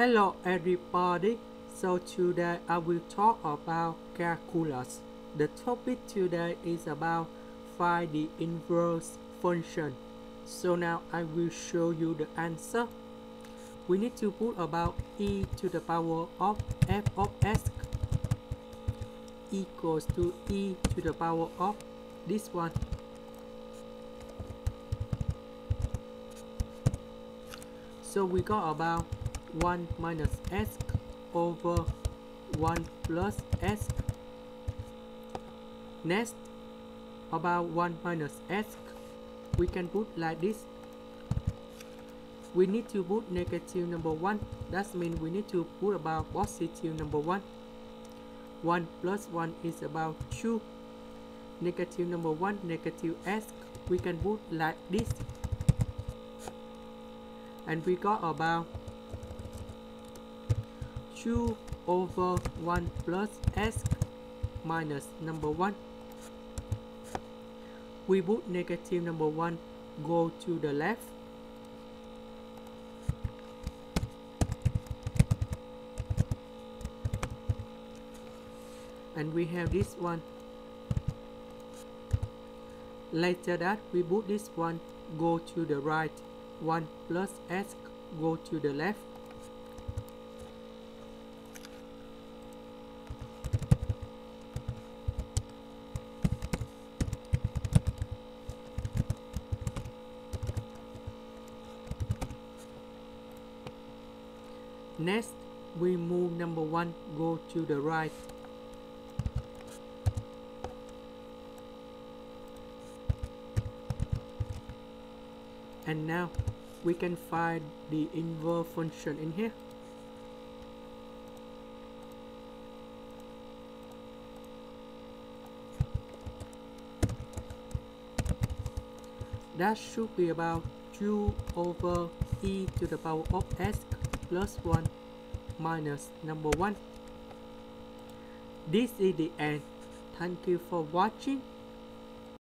Hello everybody. So today I will talk about calculus. The topic today is about find the inverse function. So now I will show you the answer. We need to put about e to the power of f of s equals to e to the power of this one. So we got about 1 minus s over 1 plus s. Next, about 1 minus s, we can put like this. We need to put negative number 1. That means we need to put about positive number 1. 1 plus 1 is about 2. Negative number 1, negative s, we can put like this. And we got about 2 over 1 plus s minus number 1. We put negative number 1 go to the left. And we have this one. Later that we put this one go to the right. 1 plus s go to the left. Next, we move number 1 go to the right. And now we can find the inverse function in here. That should be about 2 over e to the power of s plus 1 minus number 1. This is the end. Thank you for watching.